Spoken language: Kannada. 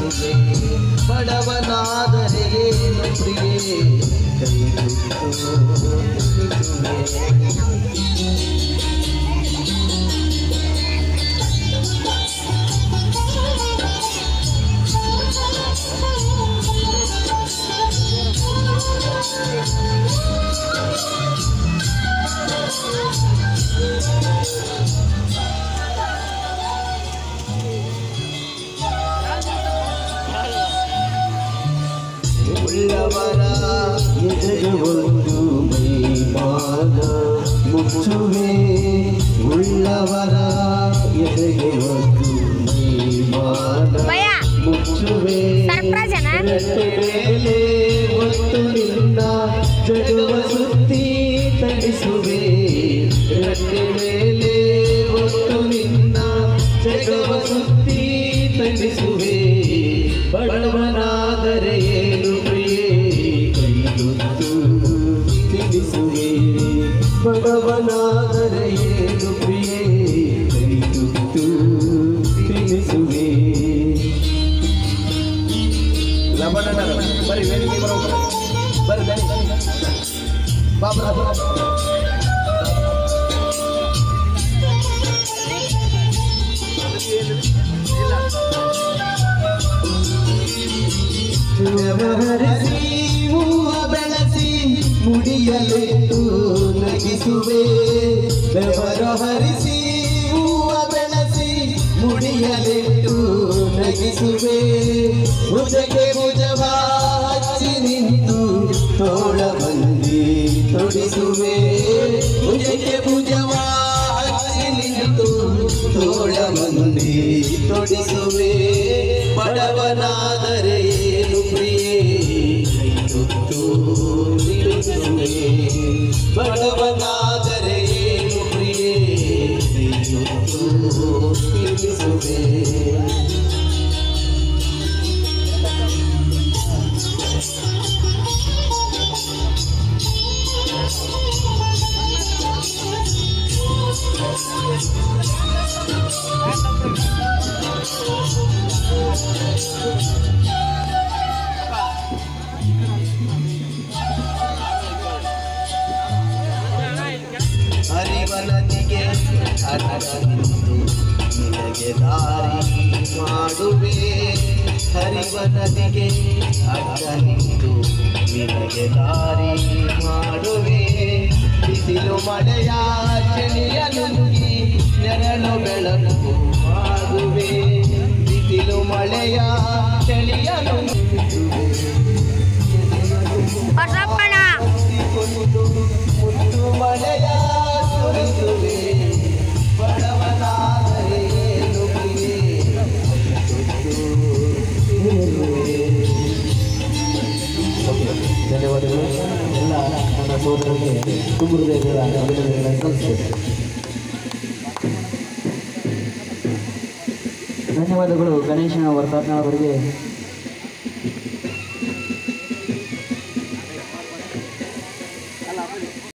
ತಿನ್ನಿಸುವೆ ಬಡವನಾದರೆ ಏನು ಪ್ರಿಯೆ? ಕೈಯೊತ್ತು ತಿನ್ನಿಸುವೆ ಉಳ್ಳವರ ಎದೆಗೆ ಒಂದು ಮೈಮಾನ ಮುಚ್ಚುವೆ ಉಳ್ಳವರ ಎದೆಗೆ ಒಂದು ಮೈಮಾನ. ಮುಚ್ಚುವೆ ಮೇಲೆ ಒತ್ತು ನಿನ್ನ ಜಗವ ಸುತ್ತಿ ತಡಿಸುವೆ ರಟ್ಟೆ ಮೇಲೆ ಒತ್ತು ನಿನ್ನ ಜಗವ ಸುತ್ತಿ ತಡಿಸುವೆ ಬಡವನಾದರೆ ಬಡವನಾದರೆ ಏನು ಪ್ರಿಯೆ? ಕೈಗೊತ್ತು ತಿಳಿಸುವೆ ಲಬಡನ ಬರೀ ವೇದಿಕೆ ಬರೋ ಬರ್ರಿ ಬನ್ನಿ ಬಾಬಾ ನಗಿಸುವೆ ಬೆವರ ಹರಿಸಿ, ಹೂವ ಬೆಳೆಸಿ, ಮುಡಿಯಲಿಟ್ಟು ನಗಿಸುವೆ. ಭುಜಗೆ ಭುಜವ ಹಚ್ಚಿ ನಿಂತು ತೋಳ ಬಂದಿ ತೊಡಿಸುವೆ. ಭುಜಗೆ ಭುಜವ ಹಚ್ಚಿ ನಿಂತು ತೋಳ ಬಂದಿ ತೊಡಿಸುವೆ. ಬಡವನಾದರೆ ಪ್ರಿಯೆ? ಕೈತುತ್ತು ಹರನಿಂದು ನಿನಗೆ ದಾರಿ ಮಾಡುವೆ ಹರಿವ ನದಿಗೆ ಅಡ್ಡ ನಿಂತು ನಿನಗೆ ದಾರಿ ಮಾಡುವೆ ಬಿಸಿಲು ಮಳೆಯ ಚಳಿಯ ನುಗ್ಗಿ ನೆರಳು ಬೆಳಕು ಮಾಡುವೆ ಬಿಸಿಲು ಮಳೆಯ ಚಳಿಯ ನುಗ್ಗಿಸುವೆ ಮುದ್ದು ಮಳೆಯ ಸುರಿಸುವೆ. ಧನ್ಯವಾದಗಳು. ಎಲ್ಲ ನನ್ನ ಸೋದರರಿಗೆ ತುಂಬ ಹೃದಯಗಳ ಅಭಿನಂದನೆಗಳನ್ನು ಸಲ್ಲಿಸ್ತೇವೆ ಧನ್ಯವಾದಗಳು ಗಣೇಶನ ವರ್ತಾತ್ನ ಅವರಿಗೆ.